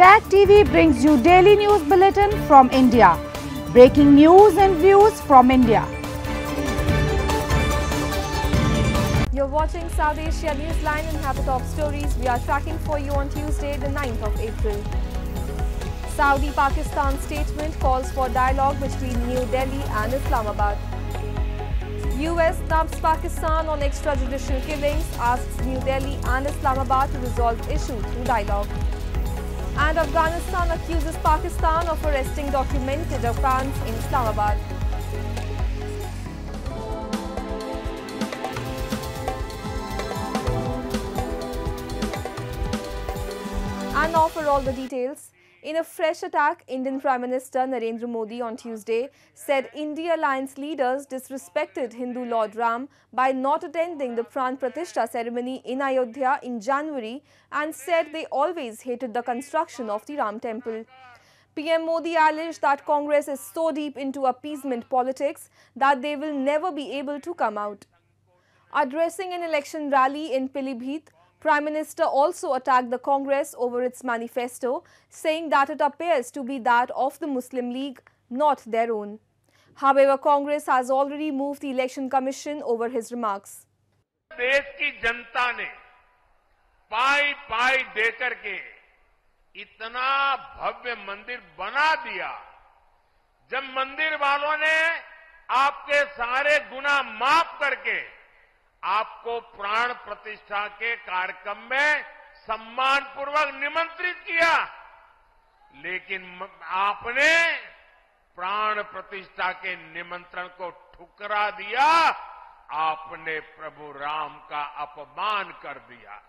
Tag TV brings you daily news bulletin from India. Breaking news and views from India. You're watching South Asia Newsline and have the top stories we are tracking for you on Tuesday, the 9th of April. Saudi-Pakistan statement calls for dialogue between New Delhi and Islamabad. US snubs Pakistan on extrajudicial killings, asks New Delhi and Islamabad to resolve issue through dialogue. And Afghanistan accuses Pakistan of arresting documented Afghans in Islamabad. And now for all the details. In a fresh attack, Indian Prime Minister Narendra Modi on Tuesday said India Alliance leaders disrespected Hindu Lord Ram by not attending the Pran Pratishtha ceremony in Ayodhya in January and said they always hated the construction of the Ram temple. PM Modi alleged that Congress is so deep into appeasement politics that they will never be able to come out. Addressing an election rally in Pilibhit, Prime Minister also attacked the Congress over its manifesto, saying that it appears to be that of the Muslim League, not their own. However, Congress has already moved the Election Commission over his remarks. देश की जनता ने पाई पाई दे करके इतना भव्य मंदिर बना दिया जब मंदिर वालों ने आपके सारे गुना माफ करके आपको प्राण प्रतिष्ठा के कार्यक्रम में सम्मानपूर्वक निमंत्रित किया। लेकिन आपने प्राण प्रतिष्ठा के निमंत्रण को ठुकरा दिया। आपने प्रभु राम का अपमान कर दिया।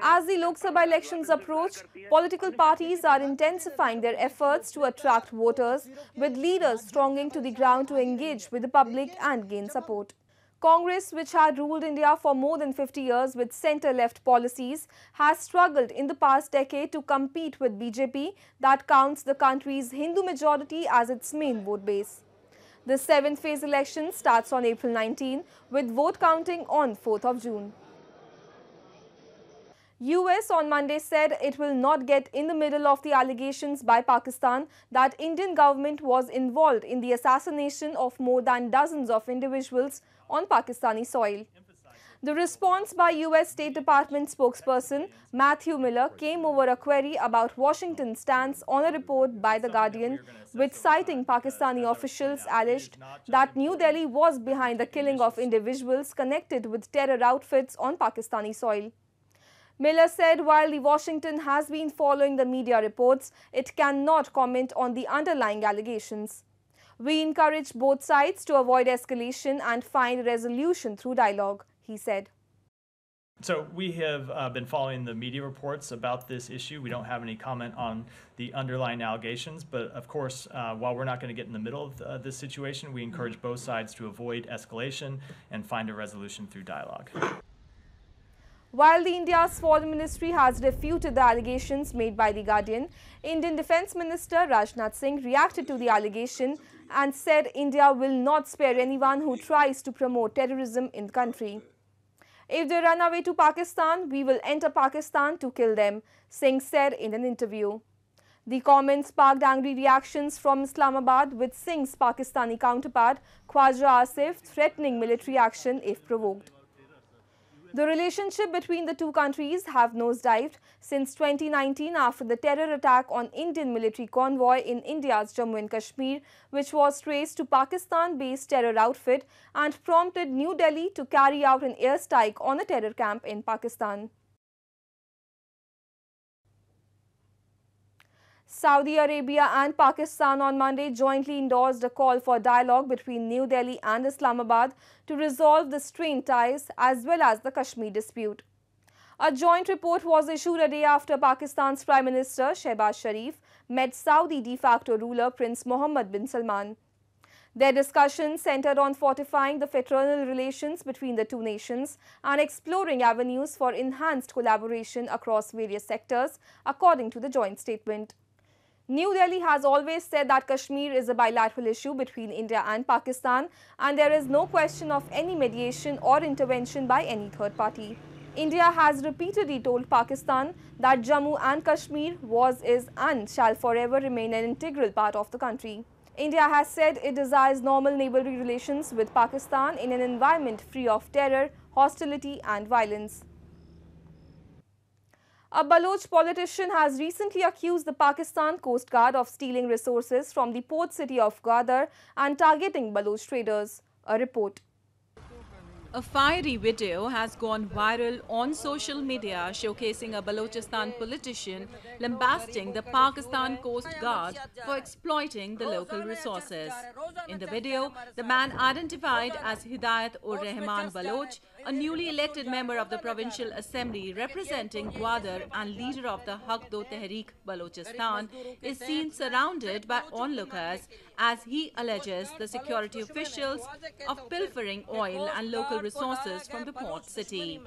As the Lok Sabha elections approach, political parties are intensifying their efforts to attract voters, with leaders thronging to the ground to engage with the public and gain support. Congress, which had ruled India for more than 50 years with centre-left policies, has struggled in the past decade to compete with BJP that counts the country's Hindu majority as its main vote base. The seventh phase election starts on April 19 with vote counting on 4th of June. US on Monday said it will not get in the middle of the allegations by Pakistan that Indian government was involved in the assassination of more than dozens of individuals on Pakistani soil. The response by US State Department spokesperson Matthew Miller came over a query about Washington's stance on a report by The Guardian, which citing Pakistani officials alleged that New Delhi was behind the killing of individuals connected with terror outfits on Pakistani soil. Miller said while the Washington has been following the media reports, it cannot comment on the underlying allegations. We encourage both sides to avoid escalation and find resolution through dialogue, he said. So we have uh, been following the media reports about this issue. We don't have any comment on the underlying allegations, but of course, uh, while we're not going to get in the middle of uh, this situation, we encourage both sides to avoid escalation and find a resolution through dialogue. While the India's Foreign Ministry has refuted the allegations made by The Guardian, Indian Defence Minister Rajnath Singh reacted to the allegation and said India will not spare anyone who tries to promote terrorism in the country. If they run away to Pakistan, we will enter Pakistan to kill them, Singh said in an interview. The comments sparked angry reactions from Islamabad with Singh's Pakistani counterpart Khwaja Asif threatening military action if provoked. The relationship between the two countries have nosedived since 2019 after the terror attack on Indian military convoy in India's Jammu and Kashmir, which was traced to Pakistan-based terror outfit and prompted New Delhi to carry out an airstrike on a terror camp in Pakistan. Saudi Arabia and Pakistan on Monday jointly endorsed a call for dialogue between New Delhi and Islamabad to resolve the strained ties as well as the Kashmir dispute. A joint report was issued a day after Pakistan's Prime Minister Shehbaz Sharif met Saudi de facto ruler Prince Mohammed bin Salman. Their discussions centered on fortifying the fraternal relations between the two nations and exploring avenues for enhanced collaboration across various sectors, according to the joint statement. New Delhi has always said that Kashmir is a bilateral issue between India and Pakistan and there is no question of any mediation or intervention by any third party. India has repeatedly told Pakistan that Jammu and Kashmir was, is and shall forever remain an integral part of the country. India has said it desires normal neighborly relations with Pakistan in an environment free of terror, hostility and violence. A Baloch politician has recently accused the Pakistan Coast Guard of stealing resources from the port city of Gwadar and targeting Baloch traders. A report. A fiery video has gone viral on social media showcasing a Balochistan politician lambasting the Pakistan Coast Guard for exploiting the local resources. In the video, the man identified as Hidayat ur Rahman Baloch, a newly elected member of the Provincial Assembly representing Gwadar and leader of the Haq Do Tehreek Balochistan, is seen surrounded by onlookers as he alleges the security officials of pilfering oil and local resources from the port city.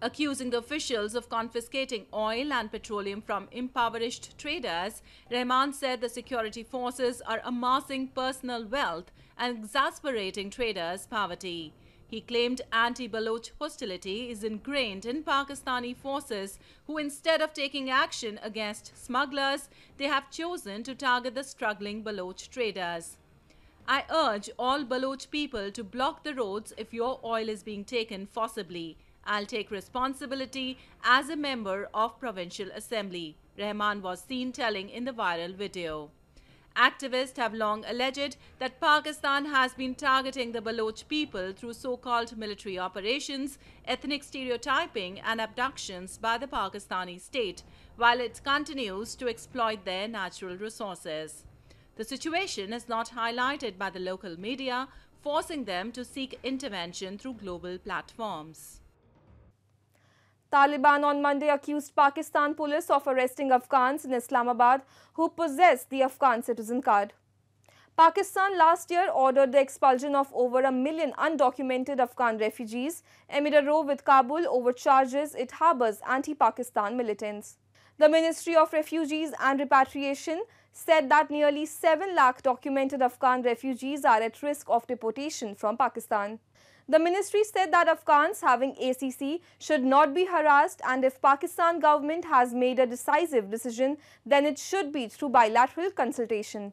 Accusing the officials of confiscating oil and petroleum from impoverished traders, Rahman said the security forces are amassing personal wealth and exasperating traders' poverty. He claimed anti-Baloch hostility is ingrained in Pakistani forces who instead of taking action against smugglers, they have chosen to target the struggling Baloch traders. I urge all Baloch people to block the roads if your oil is being taken forcibly. I'll take responsibility as a member of Provincial Assembly, Rahman was seen telling in the viral video. Activists have long alleged that Pakistan has been targeting the Baloch people through so-called military operations, ethnic stereotyping and abductions by the Pakistani state, while it continues to exploit their natural resources. The situation is not highlighted by the local media, forcing them to seek intervention through global platforms. Taliban on Monday accused Pakistan police of arresting Afghans in Islamabad who possessed the Afghan citizen card. Pakistan last year ordered the expulsion of over a million undocumented Afghan refugees amid a row with Kabul over charges it harbors anti-Pakistan militants. The Ministry of Refugees and Repatriation said that nearly 7 lakh documented Afghan refugees are at risk of deportation from Pakistan. The ministry said that Afghans having ACC should not be harassed and if Pakistan government has made a decisive decision, then it should be through bilateral consultation.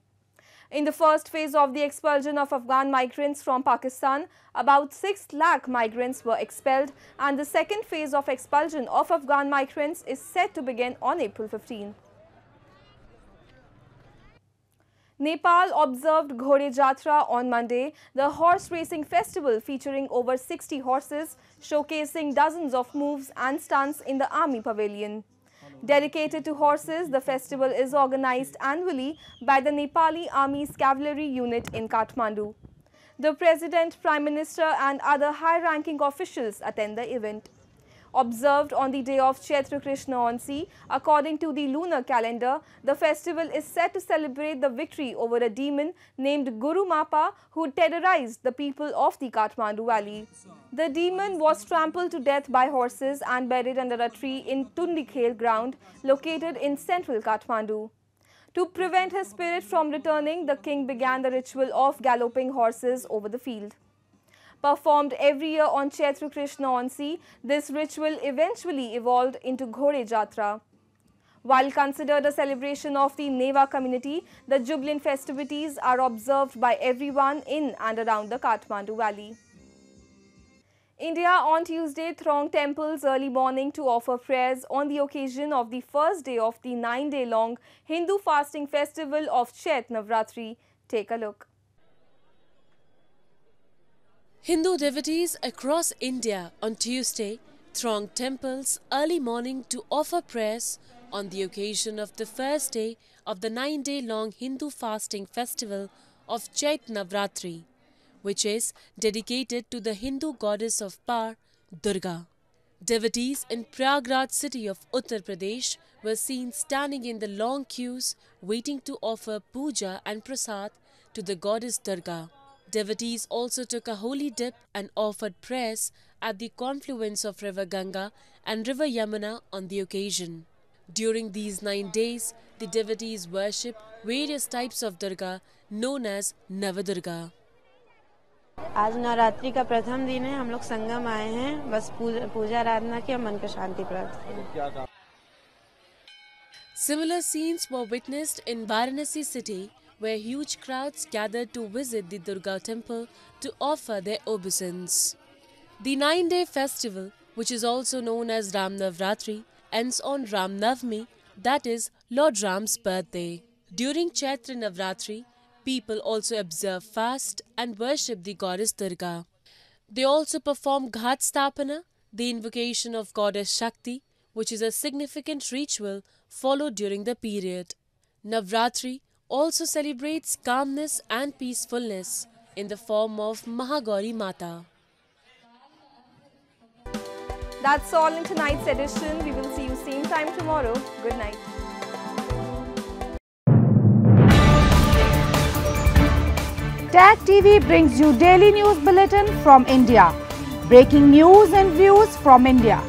In the first phase of the expulsion of Afghan migrants from Pakistan, about 6 lakh migrants were expelled and the second phase of expulsion of Afghan migrants is set to begin on April 15. Nepal observed Ghode Jatra on Monday, the horse racing festival featuring over 60 horses, showcasing dozens of moves and stunts in the army pavilion. Dedicated to horses, the festival is organized annually by the Nepali Army's Cavalry Unit in Kathmandu. The President, Prime Minister and other high-ranking officials attend the event observed on the day of Chaitra Krishna Aunsi. According to the lunar calendar, the festival is set to celebrate the victory over a demon named Guru Mappa who terrorized the people of the Kathmandu Valley. The demon was trampled to death by horses and buried under a tree in Tundikhel ground located in central Kathmandu. To prevent his spirit from returning, the king began the ritual of galloping horses over the field. Performed every year on Chaitra Krishna Aunsi, this ritual eventually evolved into Ghode Jatra. While considered a celebration of the Newa community, the Jubilant festivities are observed by everyone in and around the Kathmandu Valley. India on Tuesday thronged temples early morning to offer prayers on the occasion of the first day of the nine-day-long Hindu fasting festival of Chet Navratri. Take a look. Hindu devotees across India on Tuesday thronged temples early morning to offer prayers on the occasion of the first day of the nine day long Hindu fasting festival of Chait Navratri, which is dedicated to the Hindu goddess of power, Durga. Devotees in Prayagraj city of Uttar Pradesh were seen standing in the long queues waiting to offer puja and prasad to the goddess Durga. Devotees also took a holy dip and offered prayers at the confluence of River Ganga and River Yamuna on the occasion. During these nine days, the devotees worship various types of Durga known as Navadurga. आज नवरात्रि का प्रथम दिन है हम लोग संगम आए हैं बस पूजा, पूजा आराधना की और मन को शांति प्राप्त की Similar scenes were witnessed in Varanasi city where huge crowds gathered to visit the Durga temple to offer their obeisance. The nine-day festival, which is also known as Ram Navratri, ends on Ram Navami, that is Lord Ram's birthday. During Chaitra Navratri, people also observe fast and worship the goddess Durga. They also perform Ghat Sthapana, the invocation of goddess Shakti, which is a significant ritual followed during the period. Navratri also celebrates calmness and peacefulness in the form of Mahagauri Mata. That's all in tonight's edition. We will see you same time tomorrow. Good night. Tag TV brings you daily news bulletin from India. Breaking news and views from India.